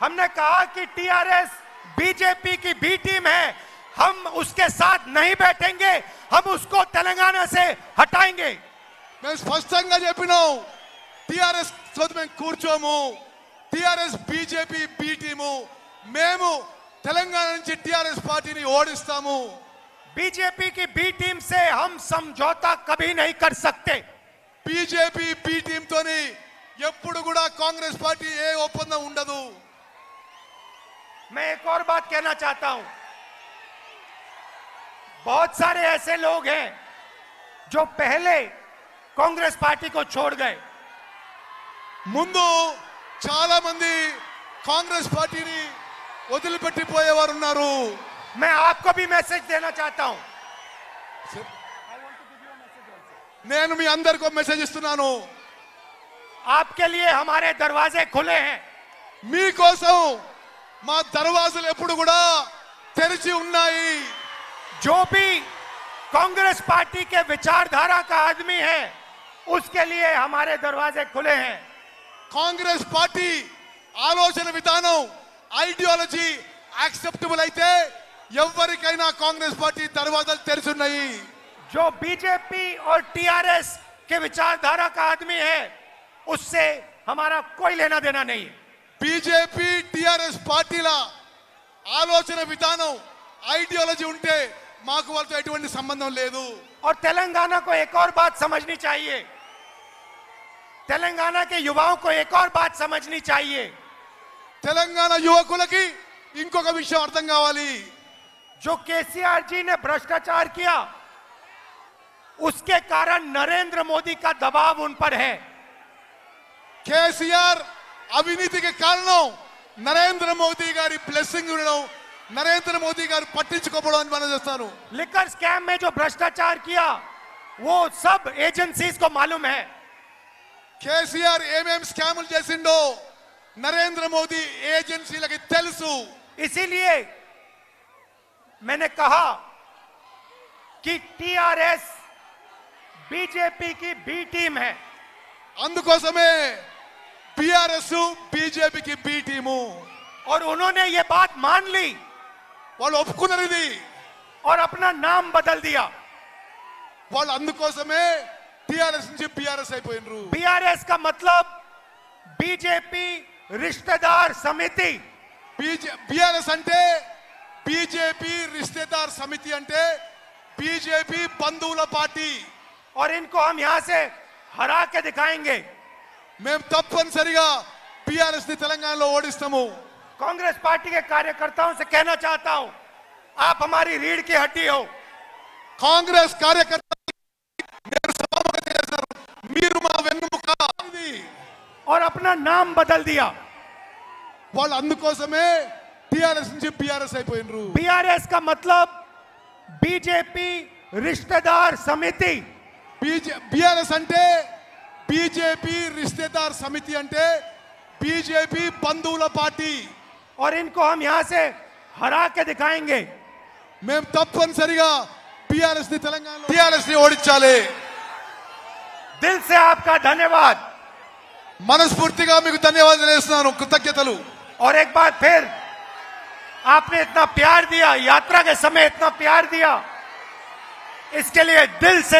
हमने कहा कि टीआरएस बीजेपी की बी टीम है हम उसके साथ नहीं बैठेंगे हम उसको तेलंगाना से हटाएंगे మేము స్పష్టంగా చెప్పినాం టిఆర్ఎస్ తోటి మేము కూర్చోము టిఆర్ఎస్ బీజేపీ బి టీము మేము తెలంగాణ నుంచి టిఆర్ఎస్ పార్టీని ఓడిస్తాము बीजेपी की बी टीम से हम समझौता कभी नहीं कर सकते బీజేపీ బి టీమ్ తోని ఎప్పుడు కూడా కాంగ్రెస్ పార్టీ ఏ ఒప్పందం ఉండదు मैं एक और बात कहना चाहता हूं बहुत सारे ऐसे लोग हैं जो पहले कांग्रेस पार्टी को छोड़ गए ముందు చాలా మంది కాంగ్రెస్ పార్టీని వదిలిపెట్టిపోయేవారు ఉన్నారు मैं आपको भी मैसेज देना चाहता हूं నేను మీ అందరికీ ఒక మెసేజ్ ఇస్తున్నాను आपके लिए हमारे दरवाजे खुले हैं మీకోసం మా దర్వాజలు ఎప్పుడు కూడా తెరిచి ఉన్నాయి जो भी कांग्रेस पार्टी के विचारधारा का आदमी है उसके लिए हमारे दरवाजे खुले हैं కాంగ్రెస్ పార్టీ ఆలోచన విధానం ఐడియాలజీ యాక్సెప్టబుల్ అయితే ఎవరికైనా కాంగ్రెస్ పార్టీ దర్వాజాలు తెరిచున్నాయి जो बीजेपी और टीआरएस के विचारधारा का आदमी है उससे हमारा कोई लेना देना नहीं है బీజేపీ టిఆర్ఎస్ పార్టీల ఆలోచన విధానం ఐడియాలజీ ఉంటే మాకు వాళ్ళతో ఎటువంటి సంబంధం లేదు और तेलंगाना को एक और बात समझनी चाहिए तेलंगाना के युवाओं को एक और बात समझनी चाहिए తెలంగాణ యువకులకి ఇంకొక విషయం అర్థం కావాలి जो केसीआर जी ने भ्रष्टाचार किया उसके कारण नरेंद्र मोदी का दबाव उन पर है కేసీఆర్ అవినీతికి కారణం నరేంద్ర మోదీ గారి బ్లెస్సింగ్ ఉండడం నరేంద్ర మోదీ గారు పట్టించుకోవడం అని మనం చేస్తాను लिकर स्कैम में जो भ्रष्टाचार किया वो सब एजेंसीज को मालूम है కేసీఆర్ ఏమేం స్కాములు చేసిండో నరేంద్ర మోదీ ఏజెన్సీలకి తెలుసు इसीलिए मैंने कहा कि टीआरएस बीजेपी की बी टीम है అందుకోసమే బీఆర్ఎస్ బీజేపీకి బి టీము और उन्होंने ये बात मान ली వాళ్ళు ఒప్పుకున్నారు ఇది और अपना नाम बदल दिया వాళ్ళు అందుకోసమే టిఆర్ఎస్ నుంచి బీఆర్ఎస్ అయిపోయినరు बीआरएस का मतलब बीजेपी रिश्तेदार समिति బీజే బీఆర్ఎస్ అంటే బీజేపీ రిశ్తేదార్ సమితి అంటే బీజేపీ బంధువుల పార్టీ और इनको हम यहां से हरा के दिखाएंगे మేము తప్పనిసరిగా బీఆర్ఎస్ ని తెలంగాణలో ఓడిస్తాము कांग्रेस पार्टी के कार्यकर्ताओं से कहना चाहता हूं आप हमारी रीढ़ की हड्डी हो కాంగ్రెస్ కార్యకర్త నేను సభాముఖం చేశాను మీరు మా వెన్నుముక ఇది और अपना नाम बदल दिया వాళ్ళు అందుకోసమే టిఆర్ఎస్ నుంచి బీఆర్ఎస్ అయిపోయినరు बीआरएस का मतलब बीजेपी रिश्तेदार समिति బీజే బీఆర్ఎస్ అంటే బీజేపీ రిశ్తేదార్ సమితి అంటే బీజేపీ బంధువుల పార్టీ और इनको हम यहां से हरा के दिखाएंगे మేము తప్పనిసరిగా బీఆర్ఎస్ ని తెలంగాణ టిఆర్ఎస్ ని ఓడించాలి दिल से आपका धन्यवाद మనస్ఫూర్తిగా మీకు ధన్యవాదాలు వేస్తున్నాను కృతజ్ఞతలు और एक बार फिर आपने इतना प्यार दिया यात्रा के समय इतना प्यार दिया इसके लिए दिल से